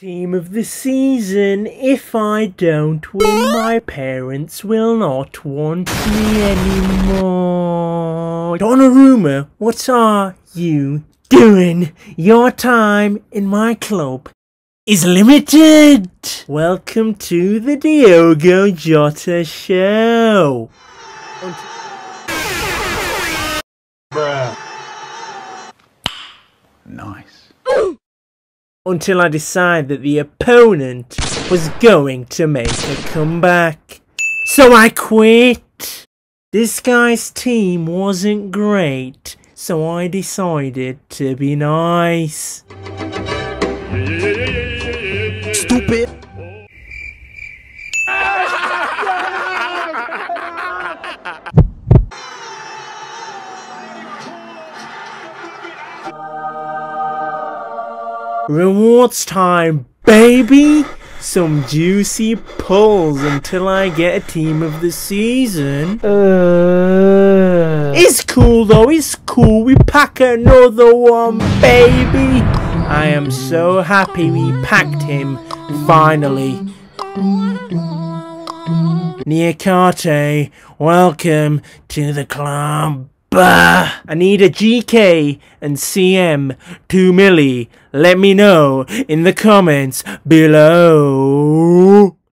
Team of the season. If I don't win, my parents will not want me anymore. Donnarumma, what are you doing? Your time in my club is limited. Welcome to the Diogo Jota Show. Nice. Until I decided that the opponent was going to make a comeback. So I quit. This guy's team wasn't great, so I decided to be nice. Stupid. Rewards time, baby! Some juicy pulls until I get a team of the season. Uh, it's cool though, it's cool. We pack another one, baby! I am so happy we packed him, finally. Niakate, welcome to the club. Bah! I need a GK and CM 2 milli. Let me know in the comments below.